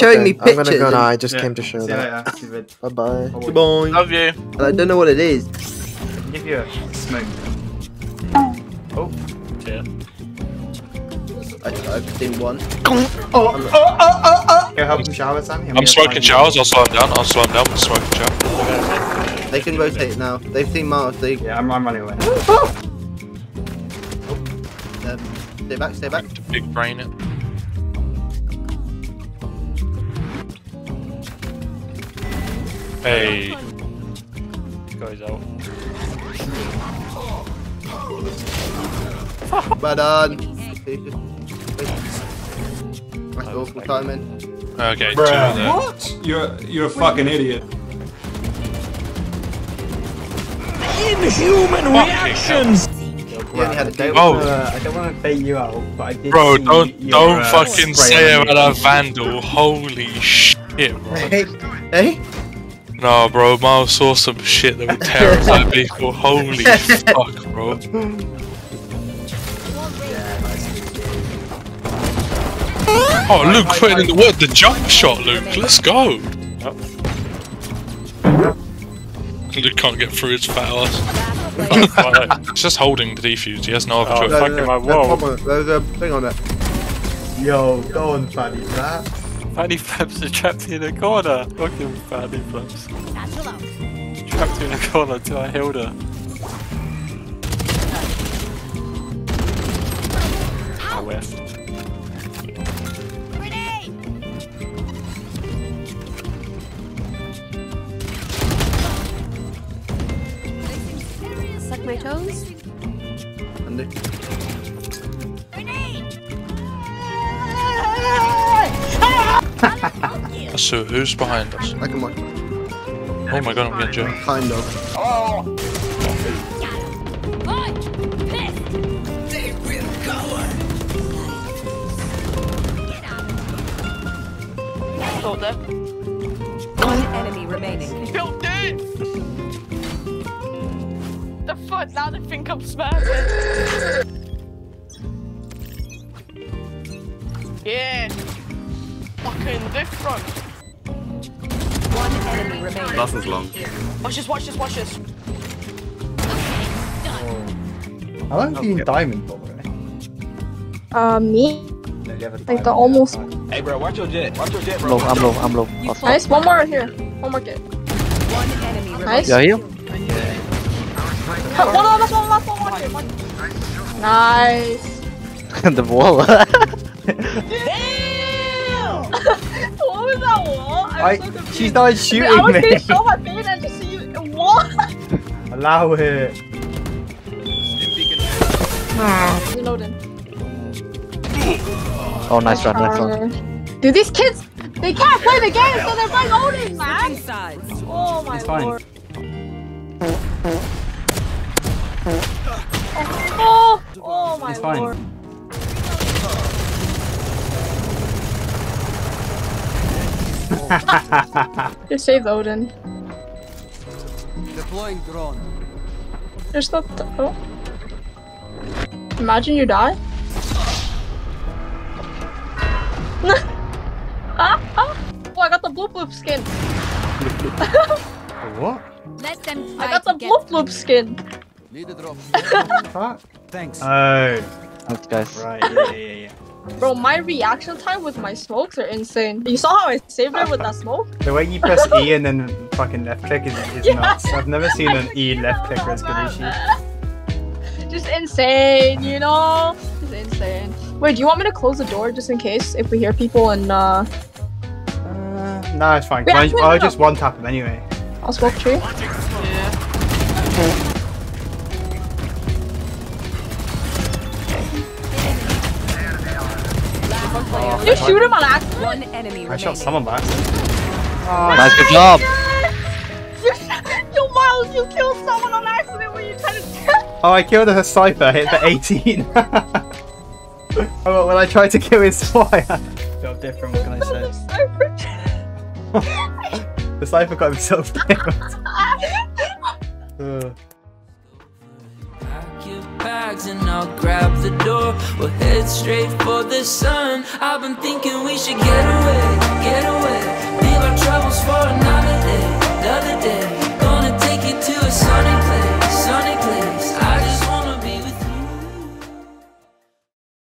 showing me Okay, I'm gonna go now. I just Yeah, came to show See that. Bye bye. Goodbye. Love you. And I don't know what it is. I can give you a smoke. Oh. Yeah. I, I've seen one. Oh, oh, oh, oh, oh. Go help him shower, Sam. He'll I'm smoking showers. I'll slow him down. I'll slow him down with the smoking shower. They can rotate now. They've seen Mars. They Yeah, I'm, I'm running away. um, stay back. Stay back. To big brain it. Hey. guys out. Well done. That's awful timing. Okay, two there. What? You're you're a fucking idiot. Fucking hell. You only had a day. Oh. Uh, I don't want to bait you out, but I did Bro, see don't your, don't uh, fucking say on about a vandal. Holy shit, bro. Hey, hey. No, bro, Miles saw some shit that would terrorize people. Holy fuck, bro. Oh, Luke putting in the what? The jump shot, Luke. Let's go. Luke can't get through his fat ass. It's just holding the defuse. He has no oh, other Oh, choice. no. fucking my there's wall. There's a thing on it. Yo, go on, fatty rat. Fanny Flaps are trapped in a corner. Fucking Fanny Flaps. Trapped in a corner till I healed her. I whiffed. Suck my toes. Andy. So who's behind us? I can watch. Oh my god, I'm getting jumped. Kind of. One enemy remaining. Built it! The fuck? Now they think I'm spamming. Yeah. Fucking different. One enemy remaining. Last long. Watch this, watch this, watch this. How long have you been diamond for, bro? Uh, me? No, you have a Like the almost. Hey, bro, watch your jet. Watch your jet, I'm low. I'm low. I'm low. Awesome. Nice, one more right here. One more kit. One enemy remaining. Nice. Yeah, heal. One last one, last one, one kit. One. Nice. the wall. what was that wall? I'm so confused. she started Wait, shooting I was me. gonna show my face and just see you. What? Allow it. Reloading. oh, nice run. Nice run. Uh, Dude, these kids, they can't play the game, so they're reloading, man. Oh my It's fine. lord. Oh, oh my It's fine. lord. Just save Odin. Deploying drone. There's not. Oh. Imagine you die. ah, ah. Oh, I got the bloop bloop skin. what? Let them I got the to get bloop bloop skin. Need a drop. Fuck. Thanks. Oh, Thanks, guys. right. Yeah, yeah, yeah, Bro, my reaction time with my smokes are insane. You saw how I saved it with that smoke? The way you press E and then fucking left click is, is Yeah. nuts. I've never seen an E left click as good as you. Just insane, you know? Just insane. Wait, do you want me to close the door just in case if we hear people and uh Uh, no, it's fine. Wait, I, actually, I'll just one tap them anyway. I'll smoke tree? Did you shoot him on accident? One enemy I shot remaining. someone back. Nice, good job. Oh you, you Miles, you killed someone on accident when you tried to Oh, I killed a sniper, hit for 18. oh, when I tried to kill his fire. Felt different, what can I say? The sniper got himself killed. bags and I'll grab the door. We'll head straight for the sun. I've been thinking we should get away, get away, leave our